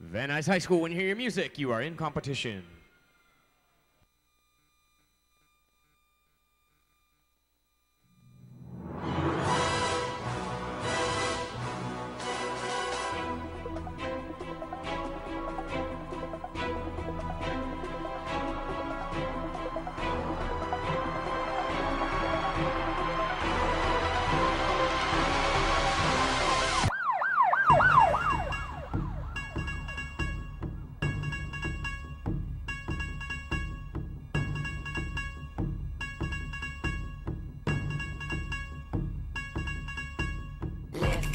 Van High School, when you hear your music, you are in competition.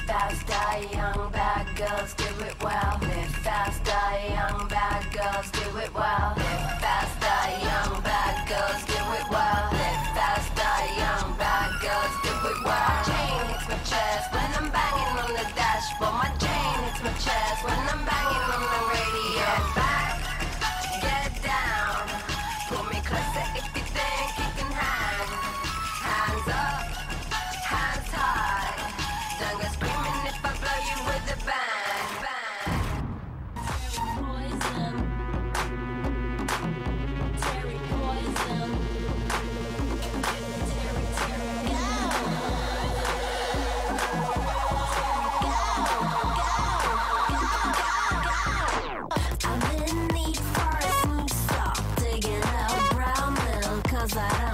Fast, die young, bad girls do it well. Live fast, die young, bad girls do it well. Live fast, die young, bad girls do it well. Live fast, die young, bad girls do it well. My chain hits my chest when I'm banging on the dashboard. My chain hits my chest when I'm banging on the radio. Back, get down. Pull me closer if you think you can hang. Hands up, hands high. Don't 'cause I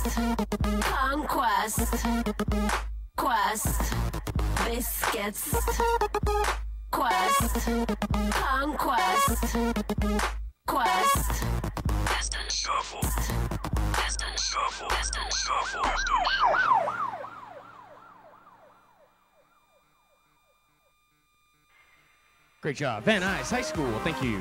Quest, conquest, quest, biscuits. Quest, conquest, quest. Shuffle. Shuffle. Shuffle. Great job, Van Nuys High School. Thank you.